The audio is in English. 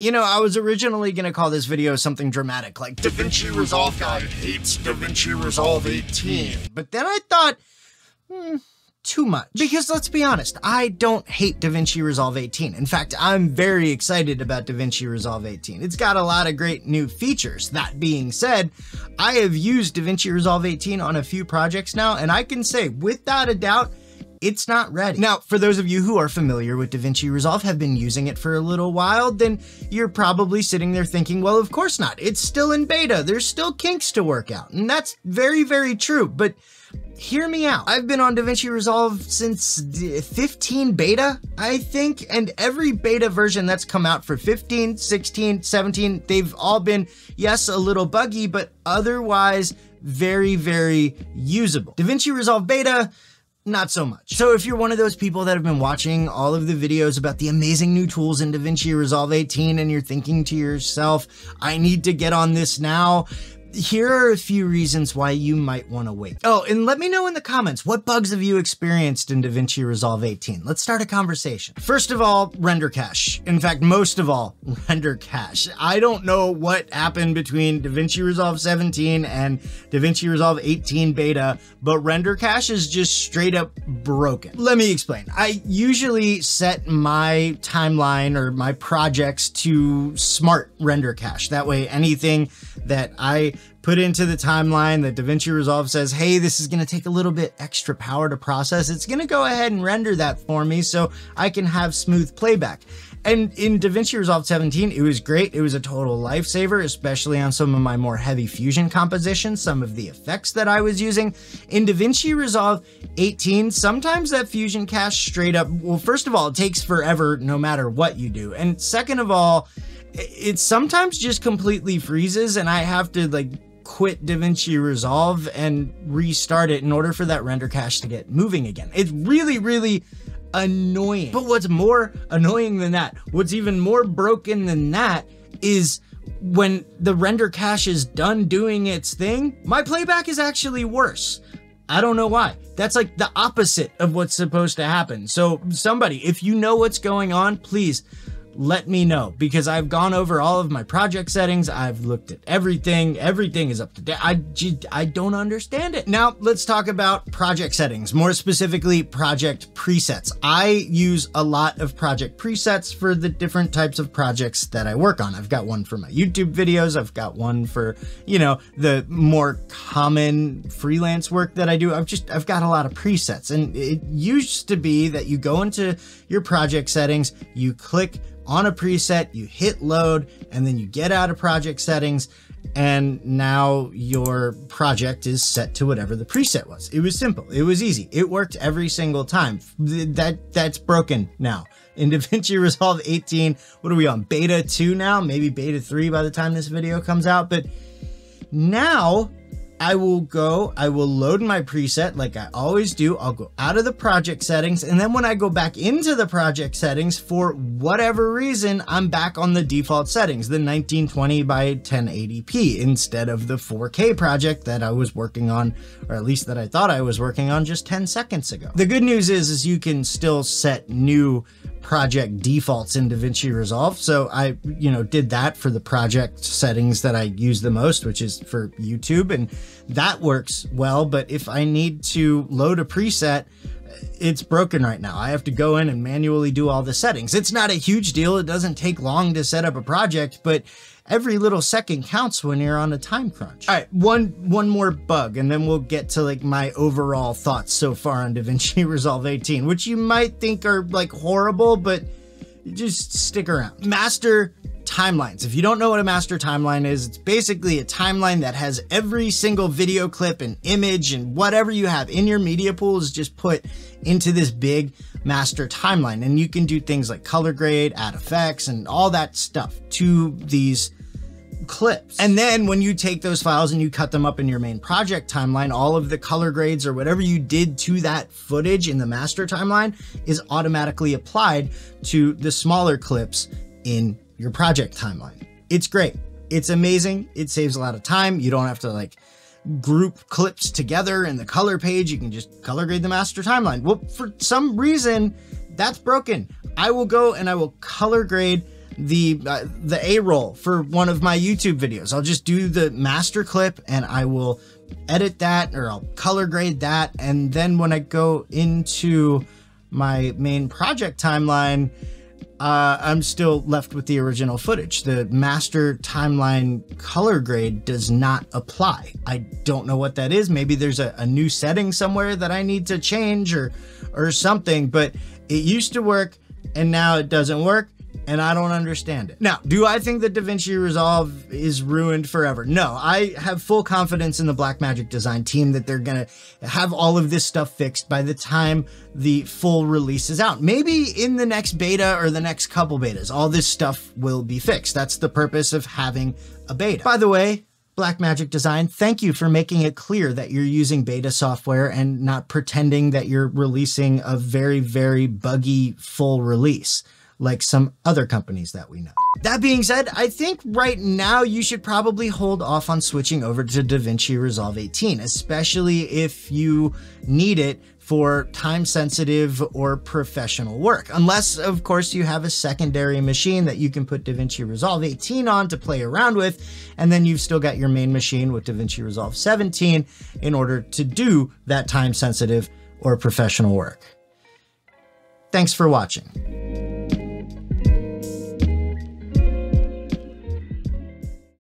You know, I was originally going to call this video something dramatic, like DaVinci Resolve guy hates DaVinci Resolve 18. But then I thought, hmm, too much. Because let's be honest, I don't hate DaVinci Resolve 18. In fact, I'm very excited about DaVinci Resolve 18. It's got a lot of great new features. That being said, I have used DaVinci Resolve 18 on a few projects now, and I can say without a doubt, it's not ready. Now, for those of you who are familiar with DaVinci Resolve, have been using it for a little while, then you're probably sitting there thinking, well, of course not. It's still in beta. There's still kinks to work out. And that's very, very true. But hear me out. I've been on DaVinci Resolve since 15 beta, I think, and every beta version that's come out for 15, 16, 17, they've all been, yes, a little buggy, but otherwise very, very usable. DaVinci Resolve Beta, not so much. So if you're one of those people that have been watching all of the videos about the amazing new tools in DaVinci Resolve 18 and you're thinking to yourself, I need to get on this now, here are a few reasons why you might want to wait. Oh, and let me know in the comments, what bugs have you experienced in DaVinci Resolve 18? Let's start a conversation. First of all, render cache. In fact, most of all, render cache. I don't know what happened between DaVinci Resolve 17 and DaVinci Resolve 18 beta, but render cache is just straight up broken. Let me explain. I usually set my timeline or my projects to smart render cache. That way anything that I put into the timeline that DaVinci Resolve says, hey, this is going to take a little bit extra power to process. It's going to go ahead and render that for me so I can have smooth playback. And in DaVinci Resolve 17, it was great. It was a total lifesaver, especially on some of my more heavy fusion compositions, some of the effects that I was using. In DaVinci Resolve 18, sometimes that fusion cache straight up, well, first of all, it takes forever no matter what you do. And second of all, it sometimes just completely freezes and I have to like quit DaVinci Resolve and restart it in order for that render cache to get moving again. It's really, really annoying. But what's more annoying than that, what's even more broken than that is when the render cache is done doing its thing, my playback is actually worse. I don't know why. That's like the opposite of what's supposed to happen. So somebody, if you know what's going on, please let me know because I've gone over all of my project settings. I've looked at everything. Everything is up to date. I, I don't understand it. Now let's talk about project settings, more specifically project presets. I use a lot of project presets for the different types of projects that I work on. I've got one for my YouTube videos. I've got one for, you know, the more common freelance work that I do. I've just, I've got a lot of presets and it used to be that you go into your project settings, you click on a preset, you hit load, and then you get out of project settings, and now your project is set to whatever the preset was. It was simple. It was easy. It worked every single time. That That's broken now. In DaVinci Resolve 18, what are we on? Beta 2 now? Maybe beta 3 by the time this video comes out. But now I will go, I will load my preset like I always do. I'll go out of the project settings. And then when I go back into the project settings, for whatever reason, I'm back on the default settings, the 1920 by 1080p instead of the 4K project that I was working on, or at least that I thought I was working on just 10 seconds ago. The good news is, is you can still set new project defaults in DaVinci Resolve. So I, you know, did that for the project settings that I use the most, which is for YouTube. And that works well. But if I need to load a preset, it's broken right now. I have to go in and manually do all the settings. It's not a huge deal. It doesn't take long to set up a project, but every little second counts when you're on a time crunch. All right, one one more bug, and then we'll get to like my overall thoughts so far on DaVinci Resolve 18, which you might think are like horrible, but just stick around. Master timelines. If you don't know what a master timeline is, it's basically a timeline that has every single video clip and image and whatever you have in your media pool is just put into this big master timeline. And you can do things like color grade, add effects, and all that stuff to these clips. And then when you take those files and you cut them up in your main project timeline, all of the color grades or whatever you did to that footage in the master timeline is automatically applied to the smaller clips in your project timeline. It's great. It's amazing. It saves a lot of time. You don't have to like group clips together in the color page. You can just color grade the master timeline. Well, for some reason, that's broken. I will go and I will color grade the uh, the A roll for one of my YouTube videos. I'll just do the master clip and I will edit that or I'll color grade that. And then when I go into my main project timeline, uh, I'm still left with the original footage. The master timeline color grade does not apply. I don't know what that is. Maybe there's a, a new setting somewhere that I need to change or or something, but it used to work and now it doesn't work and I don't understand it. Now, do I think that DaVinci Resolve is ruined forever? No, I have full confidence in the Blackmagic design team that they're gonna have all of this stuff fixed by the time the full release is out. Maybe in the next beta or the next couple betas, all this stuff will be fixed. That's the purpose of having a beta. By the way, Blackmagic Design, thank you for making it clear that you're using beta software and not pretending that you're releasing a very, very buggy full release like some other companies that we know. That being said, I think right now you should probably hold off on switching over to DaVinci Resolve 18, especially if you need it for time sensitive or professional work. Unless, of course, you have a secondary machine that you can put DaVinci Resolve 18 on to play around with, and then you've still got your main machine with DaVinci Resolve 17 in order to do that time sensitive or professional work. Thanks for watching.